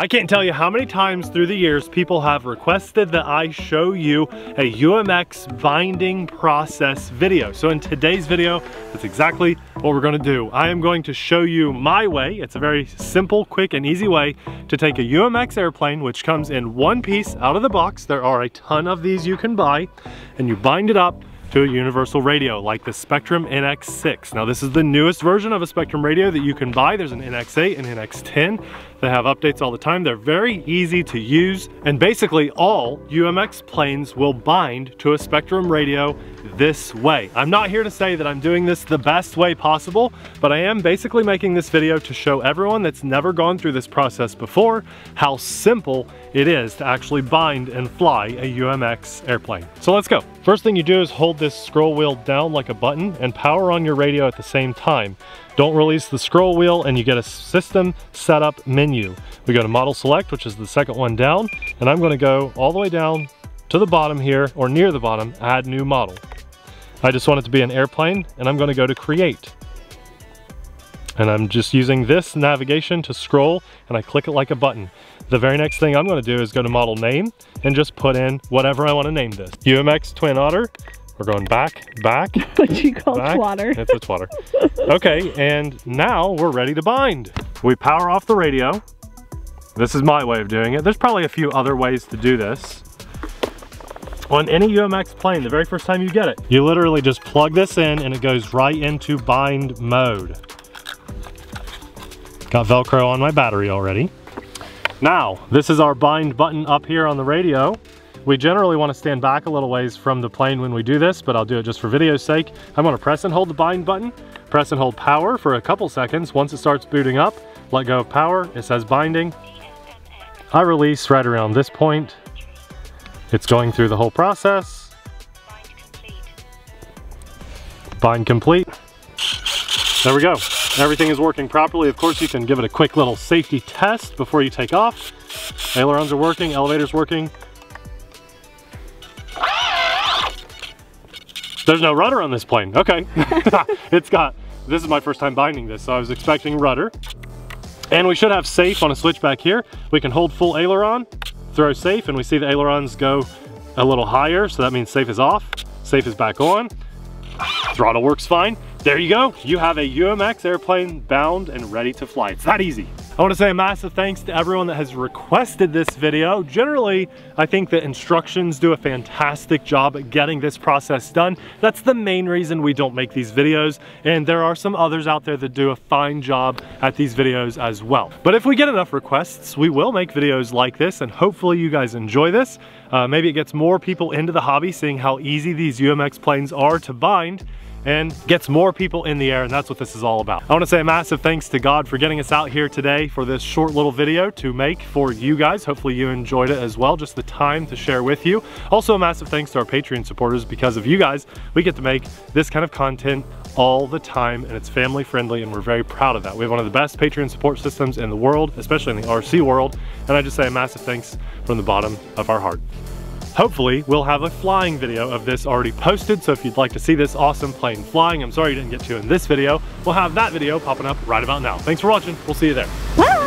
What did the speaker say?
I can't tell you how many times through the years people have requested that I show you a UMX binding process video. So in today's video, that's exactly what we're gonna do. I am going to show you my way. It's a very simple, quick, and easy way to take a UMX airplane, which comes in one piece out of the box. There are a ton of these you can buy, and you bind it up to a universal radio like the Spektrum NX6. Now this is the newest version of a Spektrum radio that you can buy. There's an NX8 and NX10. They have updates all the time. They're very easy to use and basically all UMX planes will bind to a Spektrum radio this way. I'm not here to say that I'm doing this the best way possible, but I am basically making this video to show everyone that's never gone through this process before how simple it is to actually bind and fly a UMX airplane. So let's go. First thing you do is hold this scroll wheel down like a button and power on your radio at the same time. Don't release the scroll wheel and you get a system setup menu. We go to model select, which is the second one down, and I'm gonna go all the way down to the bottom here, or near the bottom, add new model. I just want it to be an airplane, and I'm gonna go to create. And I'm just using this navigation to scroll, and I click it like a button. The very next thing I'm gonna do is go to model name, and just put in whatever I wanna name this. UMX Twin Otter, we're going back, back. what you call back. twatter. It's a twatter. okay, and now we're ready to bind. We power off the radio. This is my way of doing it. There's probably a few other ways to do this on any UMX plane, the very first time you get it. You literally just plug this in and it goes right into bind mode. Got Velcro on my battery already. Now, this is our bind button up here on the radio. We generally want to stand back a little ways from the plane when we do this, but I'll do it just for video's sake. I'm going to press and hold the bind button, press and hold power for a couple seconds. Once it starts booting up, let go of power, it says binding. I release right around this point it's going through the whole process. Bind complete. There we go. Everything is working properly. Of course, you can give it a quick little safety test before you take off. Ailerons are working, elevator's working. There's no rudder on this plane. Okay. it's got, this is my first time binding this, so I was expecting rudder. And we should have safe on a switch back here. We can hold full aileron throw safe and we see the ailerons go a little higher, so that means safe is off, safe is back on, throttle works fine. There you go, you have a UMX airplane bound and ready to fly. It's that easy. I wanna say a massive thanks to everyone that has requested this video. Generally, I think that instructions do a fantastic job at getting this process done. That's the main reason we don't make these videos. And there are some others out there that do a fine job at these videos as well. But if we get enough requests, we will make videos like this and hopefully you guys enjoy this. Uh, maybe it gets more people into the hobby seeing how easy these UMX planes are to bind and gets more people in the air and that's what this is all about. I wanna say a massive thanks to God for getting us out here today for this short little video to make for you guys. Hopefully you enjoyed it as well, just the time to share with you. Also a massive thanks to our Patreon supporters because of you guys, we get to make this kind of content all the time and it's family friendly and we're very proud of that. We have one of the best Patreon support systems in the world, especially in the RC world. And I just say a massive thanks from the bottom of our heart. Hopefully, we'll have a flying video of this already posted, so if you'd like to see this awesome plane flying, I'm sorry you didn't get to in this video, we'll have that video popping up right about now. Thanks for watching, we'll see you there.